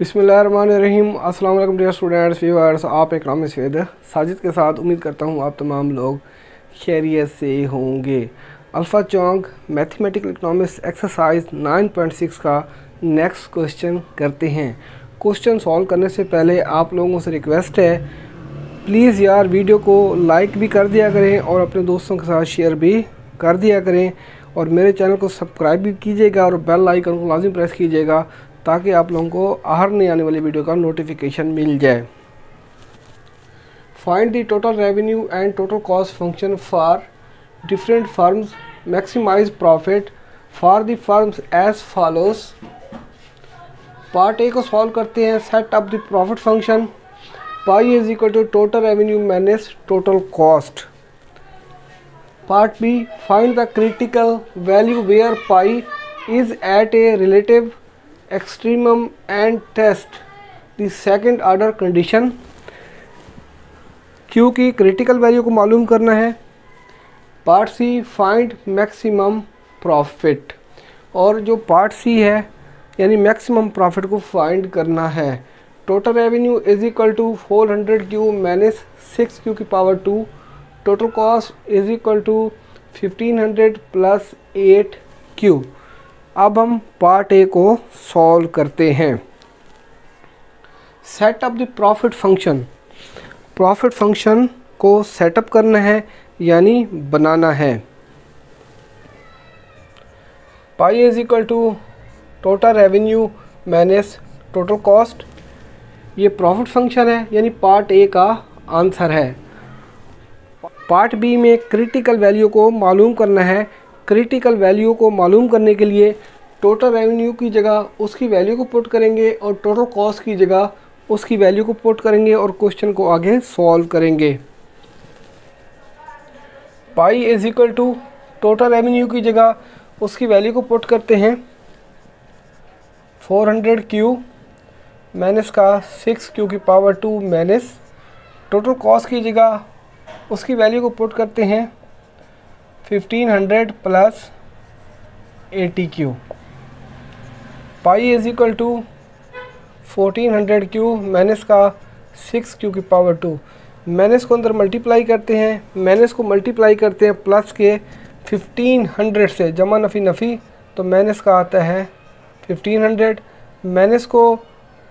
बिसमीम अल्लाम dear students, viewers, आप इकनॉमिक्स विद साजिद के साथ उम्मीद करता हूँ आप तमाम लोग खैरियत से होंगे। अल्फ़ा चौंक, मैथमेटिकल इकनॉमिक्स एक्सरसाइज 9.6 का नेक्स्ट क्वेश्चन करते हैं। क्वेश्चन सॉल्व करने से पहले आप लोगों से रिक्वेस्ट है, प्लीज़ यार वीडियो को लाइक भी कर दिया करें और अपने दोस्तों के साथ शेयर भी कर दिया करें। और मेरे चैनल को सब्सक्राइब भी कीजिएगा और बेल आइकन को लाजिम प्रेस कीजिएगा ताकि आप लोगों को हर नहीं आने वाली वीडियो का नोटिफिकेशन मिल जाए। Find the total revenue and total cost function for different firms maximize profit for the firms as follows part A को सॉल्व करते हैं set up the profit function pi is equal to total revenue minus total cost part B find the critical value where pi is at a relative extremum and test. The second order condition. Q की critical value को मालूम करना है। Part C find maximum profit और जो part सी है, यानी maximum profit को फाइंड करना है। Total revenue is equal to four hundred Q minus six Q की power two total cost is equal to fifteen hundred plus eight Q अब हम पार्ट ए को सॉल्व करते हैं। Set up the profit function profit function को setup करना है, यानी बनाना है। Pi is equal to total revenue minus total cost ये प्रॉफिट फ़ंक्शन है, यानी पार्ट ए का आंसर है। पार्ट बी में क्रिटिकल वैल्यू को मालूम करना है क्रिटिकल वैल्यू को मालूम करने के लिए टोटल रेवेन्यू की जगह उसकी वैल्यू को पुट करेंगे और टोटल कॉस्ट की जगह उसकी वैल्यू को पुट करेंगे और क्वेश्चन को आगे सॉल्व करेंगे। Pi is equal to total revenue की जगह उसकी वैल्यू को पुट करते हैं। 400 हंड्रेड क्यू माइनस का 6 क्यू की power two minus total cost की जगह उसकी वैल्यू को पुट करते हैं। 1500 plus 80 Q pi is equal to fourteen hundred Q minus का सिक्स क्यू की पावर टू माइनस को अंदर मल्टीप्लाई करते हैं माइनस को मल्टीप्लाई करते हैं प्लस के फिफ्टीन हंड्रेड से, जमा नफ़ी नफ़ी तो माइनस का आता है फिफ्टीन हंड्रेड माइनस को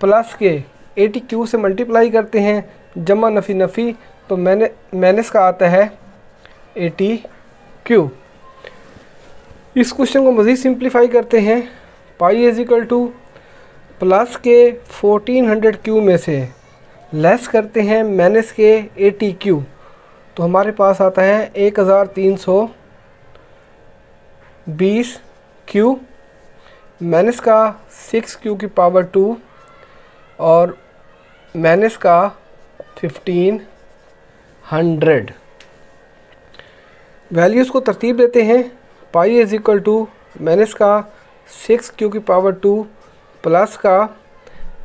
प्लस के एटी क्यू से मल्टीप्लाई करते हैं, जमा नफ़ी नफ़ी तो मैंने माइनस का आता है एटी क्यू? इस क्वेश्चन को मज़ीद सिंप्लीफाई करते हैं। Pi is equal to plus के फोर्टीन हंड्रेड क्यू में से। लेस करते हैं माइनस के एटी क्यू तो हमारे पास आता है एक हज़ार तीन सौ बीस क्यू माइनस का सिक्स क्यू की पावर टू और माइनस का फिफ्टीन हंड्रेड वैल्यूज़ को तरतीब देते हैं। Pi is equal to minus का सिक्स क्यू की पावर टू प्लस का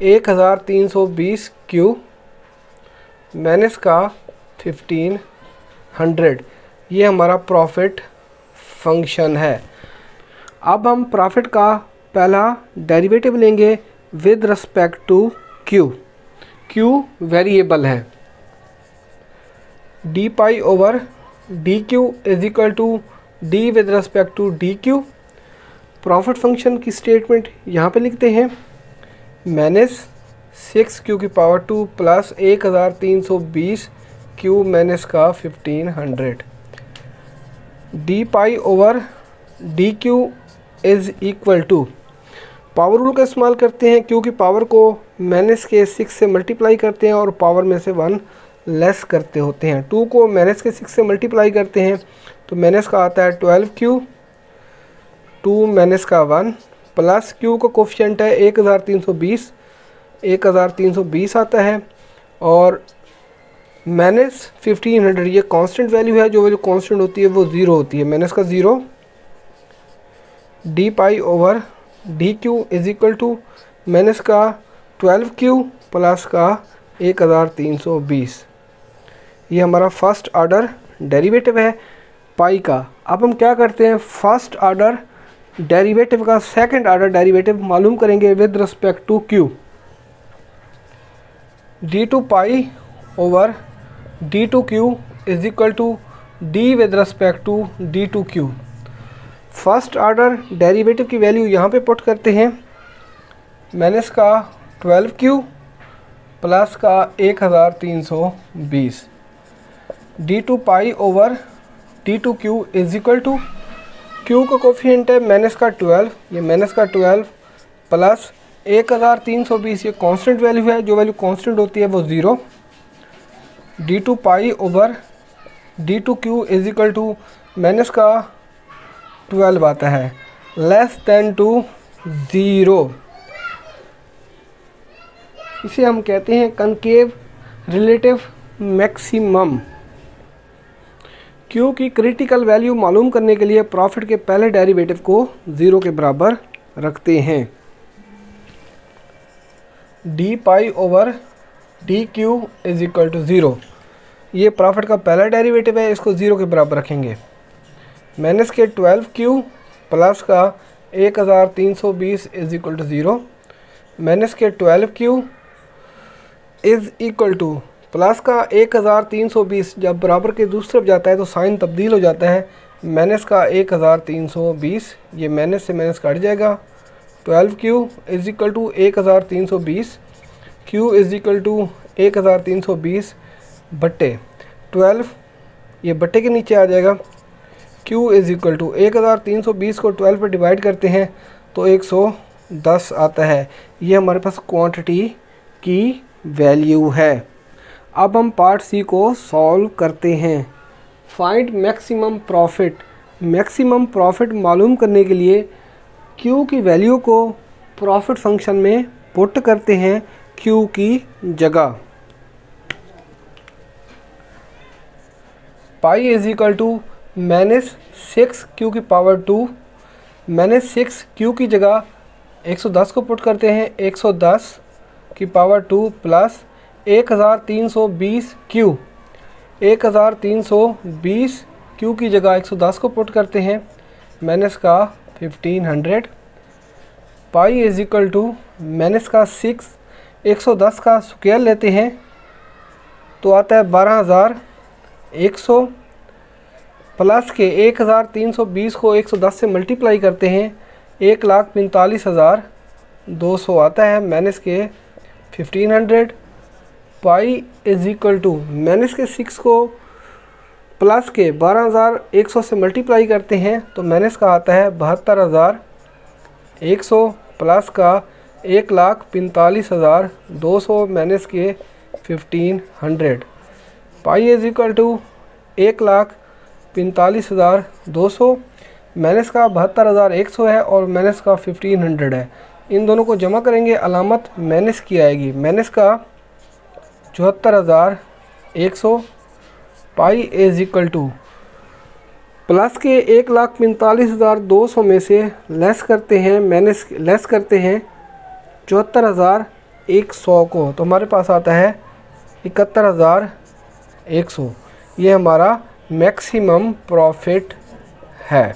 एक हज़ार तीन सौ बीस क्यू माइनस का फिफ्टीन हंड्रेड ये हमारा प्रॉफिट फ़ंक्शन है। अब हम प्रॉफिट का पहला डेरिवेटिव लेंगे with respect to Q Q variable है। D pi over d Q is equal to d with respect to d Q profit function की स्टेटमेंट यहाँ पे लिखते हैं। माइनस सिक्स क्यू की पावर टू प्लस एक हज़ार तीन सौ बीस क्यू माइनस का fifteen hundred d pi over d Q is equal to power rule का इस्तेमाल करते हैं। क्योंकि पावर को माइनस के सिक्स से मल्टीप्लाई करते हैं और पावर में से वन लेस करते होते हैं। टू को माइनस के सिक्स से मल्टीप्लाई करते हैं तो माइनस का आता है ट्वेल्व क्यू टू माइनस का वन प्लस क्यू का कोफिशेंट है एक हज़ार तीन सौ बीस, एक हज़ार तीन सौ बीस आता है, और माइनस फिफ्टीन हंड्रेड ये कांस्टेंट वैल्यू है, जो जो कांस्टेंट होती है वो ज़ीरो होती है। माइनस का zero d pi over d Q is equal to minus का ट्वेल्व क्यू प्लस का एक हज़ार तीन सौ बीस। ये हमारा फ़र्स्ट ऑर्डर डेरिवेटिव है पाई का। अब हम क्या करते हैं? फ़र्स्ट ऑर्डर डेरिवेटिव का सेकंड ऑर्डर डेरिवेटिव मालूम करेंगे with respect to Q d two pi over d two Q is equal to d with respect to d two Q first order derivative की वैल्यू यहाँ पे put करते हैं। मैंने इसका ट्वेल्व क्यू प्लस का एक हज़ार तीन सौ बीस। D two pi over d two Q is equal to Q का कोफिशेंट है माइनस का ट्वेल्व ये माइनस का ट्वेल्व प्लस एक हज़ार तीन सौ बीस, ये कांस्टेंट वैल्यू है, जो वैल्यू कांस्टेंट होती है वो zero d two pi over d two Q is equal to minus का ट्वेल्व आता है. लेस देन टू ज़ीरो इसे हम कहते हैं कंकेव रिलेटिव मैक्सिमम क्यू की क्रिटिकल वैल्यू मालूम करने के लिए प्रॉफिट के पहले डेरिवेटिव को ज़ीरो के बराबर रखते हैं। D pi over d Q is equal to zero ये प्रॉफिट का पहला डेरिवेटिव है, इसको ज़ीरो के बराबर रखेंगे। माइनस के ट्वेल्व क्यू प्लस का एक हज़ार तीन सौ बीस is equal to zero minus के twelve Q is equal to plus का एक हज़ार तीन सौ बीस जब बराबर के दूसरी तरफ़ जाता है तो साइन तब्दील हो जाता है। माइनस का एक हज़ार तीन सौ बीस, ये माइनस से माइनस कट जाएगा। Twelve Q is equal to एक हज़ार तीन सौ बीस, क्यू इज़ इक्वल टू एक हज़ार तीन सौ बीस बट्टे। ट्वेल्व, ये बट्टे के नीचे आ जाएगा। क्यू इज़ इक्वल टू एक हज़ार तीन सौ बीस को ट्वेल्व पर डिवाइड करते हैं तो एक सौ दस आता है। ये हमारे पास क्वांटिटी की वैल्यू है। अब हम पार्ट सी को सॉल्व करते हैं। Find maximum profit maximum profit मालूम करने के लिए क्यू की वैल्यू को प्रॉफिट फ़ंक्शन में पुट करते हैं क्यू की जगह। Pi is equal to minus six Q की power two minus six Q की जगह 110 को पुट करते हैं। 110 की पावर टू प्लस एक हज़ार तीन सौ बीस क्यू एक हज़ार तीन सौ बीस क्यू की जगह एक सौ दस को पुट करते हैं। मैनस का fifteen hundred pi is equal to minus का सिक्स एक सौ दस का स्क्वेयर लेते हैं। तो आता है बारह हज़ार एक सौ। प्लस के एक हज़ार तीन सौ बीस को एक सौ दस से मल्टीप्लाई करते हैं। एक लाख पैंतालीस हज़ार दो सौ आता है। मैनस के fifteen hundred pi is equal to मैंने इसके सिक्स को प्लस के बारह हज़ार एक सौ से मल्टीप्लाई करते हैं तो मैंने इसका आता है बहत्तर हज़ार एक सौ प्लस का एक लाख पैंतालीस हज़ार दो सौ मैंने इसके fifteen hundred pi is equal to एक लाख पैंतालीस हज़ार दो सौ मैनस का बहत्तर हज़ार एक सौ है और मैनस का फिफ्टीन हंड्रेड है। इन दोनों को जमा करेंगे, अलामत मैनस की आएगी। मैनस का चौहत्तर हज़ार एक सौ। Pi is equal to plus के एक लाख पैंतालीस हज़ार दो सौ में से लेस करते हैं मैंने लेस करते हैं चौहत्तर हज़ार एक सौ को। तो हमारे पास आता है इकहत्तर हज़ार एक सौ। ये हमारा मैक्सिमम प्रॉफिट है।